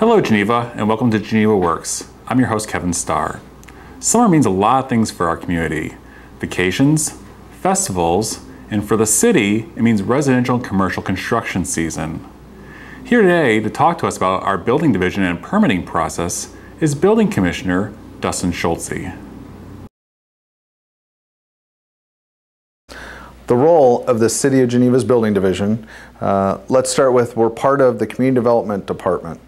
Hello, Geneva, and welcome to Geneva Works. I'm your host, Kevin Starr. Summer means a lot of things for our community vacations, festivals, and for the city, it means residential and commercial construction season. Here today to talk to us about our building division and permitting process is Building Commissioner Dustin Schultze. The role of the City of Geneva's Building Division, uh, let's start with we're part of the Community Development Department.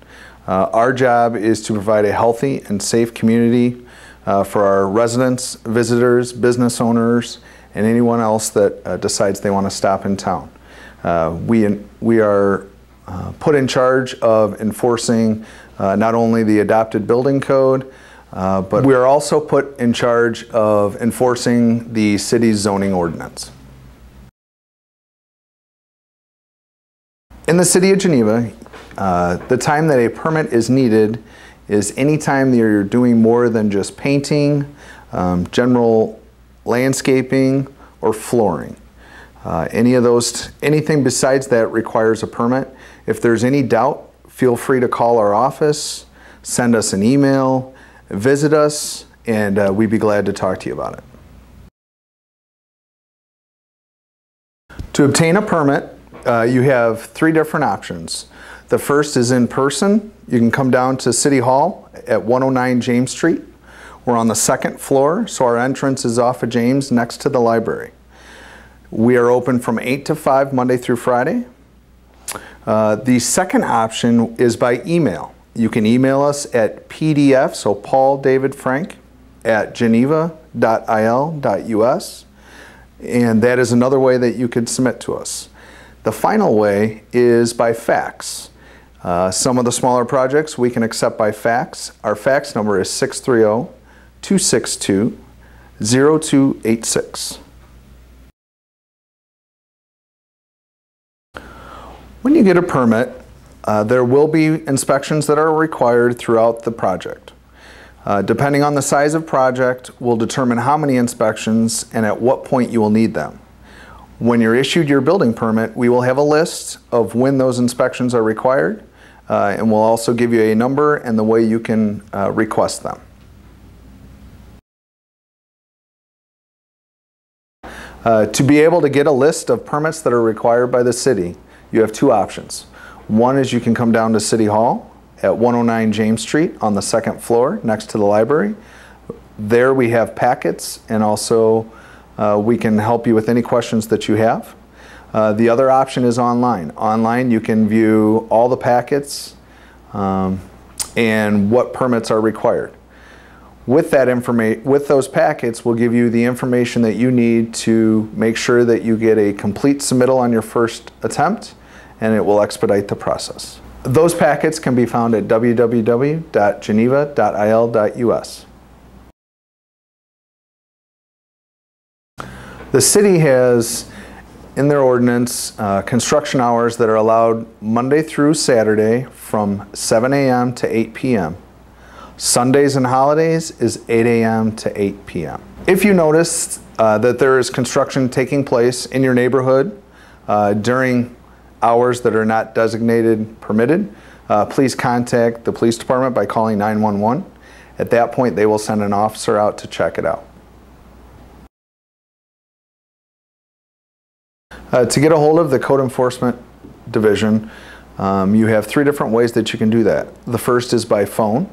Uh, our job is to provide a healthy and safe community uh, for our residents, visitors, business owners, and anyone else that uh, decides they want to stop in town. Uh, we, we are uh, put in charge of enforcing not only the adopted building code, but we are also put in charge of enforcing the city's zoning ordinance. In the city of Geneva, uh, the time that a permit is needed is any time you're doing more than just painting, um, general landscaping, or flooring. Uh, any of those, anything besides that requires a permit. If there's any doubt, feel free to call our office, send us an email, visit us, and uh, we'd be glad to talk to you about it. To obtain a permit, uh, you have three different options. The first is in person. You can come down to City Hall at 109 James Street. We're on the second floor, so our entrance is off of James next to the library. We are open from 8 to 5 Monday through Friday. Uh, the second option is by email. You can email us at pdf, so Paul David Frank, at geneva.il.us, and that is another way that you could submit to us. The final way is by fax. Uh, some of the smaller projects we can accept by fax. Our fax number is 630 262 0286. When you get a permit, uh, there will be inspections that are required throughout the project. Uh, depending on the size of project, will determine how many inspections and at what point you will need them. When you're issued your building permit, we will have a list of when those inspections are required, uh, and we'll also give you a number and the way you can uh, request them. Uh, to be able to get a list of permits that are required by the city, you have two options. One is you can come down to City Hall at 109 James Street on the second floor next to the library. There we have packets and also uh, we can help you with any questions that you have. Uh, the other option is online. Online you can view all the packets um, and what permits are required. With that information, with those packets, we'll give you the information that you need to make sure that you get a complete submittal on your first attempt, and it will expedite the process. Those packets can be found at www.geneva.il.us. The city has in their ordinance uh, construction hours that are allowed Monday through Saturday from 7 a.m. to 8 p.m. Sundays and holidays is 8 a.m. to 8 p.m. If you notice uh, that there is construction taking place in your neighborhood uh, during hours that are not designated permitted, uh, please contact the police department by calling 911. At that point, they will send an officer out to check it out. Uh, to get a hold of the Code Enforcement Division, um, you have three different ways that you can do that. The first is by phone.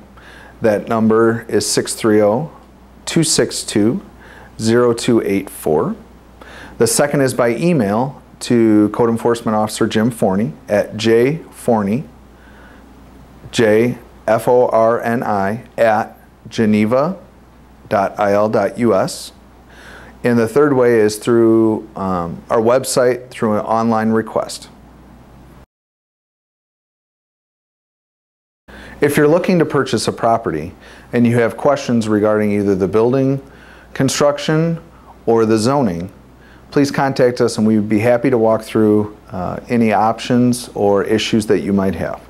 That number is 630-262-0284. The second is by email to Code Enforcement Officer Jim Forney at jforney, J-F-O-R-N-I, at geneva.il.us. And the third way is through um, our website through an online request. If you're looking to purchase a property and you have questions regarding either the building construction or the zoning, please contact us and we would be happy to walk through uh, any options or issues that you might have.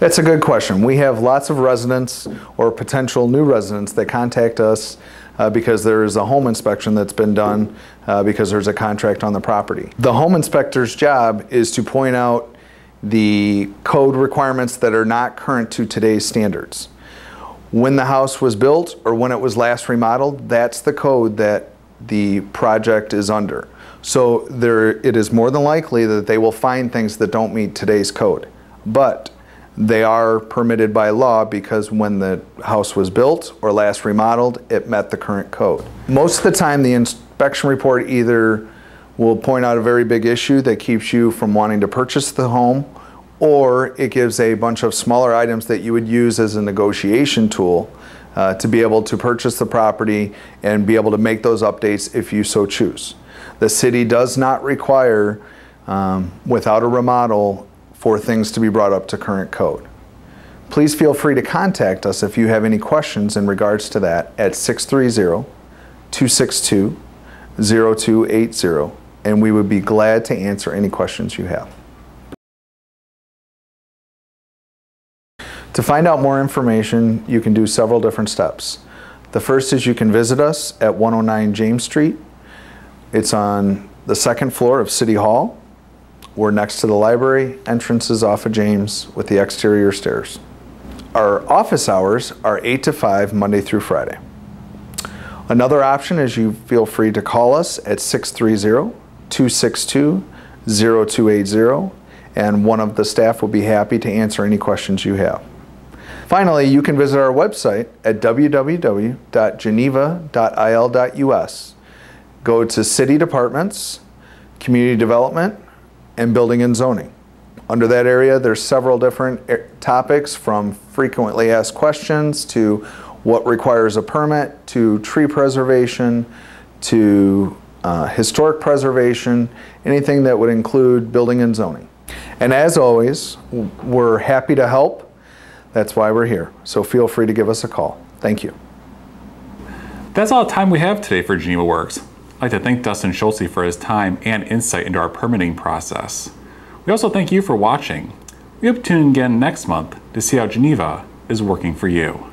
That's a good question. We have lots of residents or potential new residents that contact us uh, because there is a home inspection that's been done uh, because there's a contract on the property. The home inspector's job is to point out the code requirements that are not current to today's standards. When the house was built or when it was last remodeled, that's the code that the project is under. So there, it is more than likely that they will find things that don't meet today's code. But they are permitted by law because when the house was built or last remodeled, it met the current code. Most of the time, the inspection report either will point out a very big issue that keeps you from wanting to purchase the home, or it gives a bunch of smaller items that you would use as a negotiation tool uh, to be able to purchase the property and be able to make those updates if you so choose. The city does not require, um, without a remodel, for things to be brought up to current code. Please feel free to contact us if you have any questions in regards to that at 630 262 0280, and we would be glad to answer any questions you have. To find out more information, you can do several different steps. The first is you can visit us at 109 James Street. It's on the second floor of City Hall. We're next to the library, entrances off of James with the exterior stairs. Our office hours are 8 to 5 Monday through Friday. Another option is you feel free to call us at 630 262 0280 and one of the staff will be happy to answer any questions you have. Finally, you can visit our website at www.geneva.il.us. Go to City Departments, Community Development, and building and zoning. Under that area, there's several different topics from frequently asked questions to what requires a permit to tree preservation to uh, historic preservation, anything that would include building and zoning. And as always, we're happy to help. That's why we're here. So feel free to give us a call. Thank you. That's all the time we have today for Geneva Works. I'd like to thank Dustin Schultze for his time and insight into our permitting process. We also thank you for watching. We hope to tune in again next month to see how Geneva is working for you.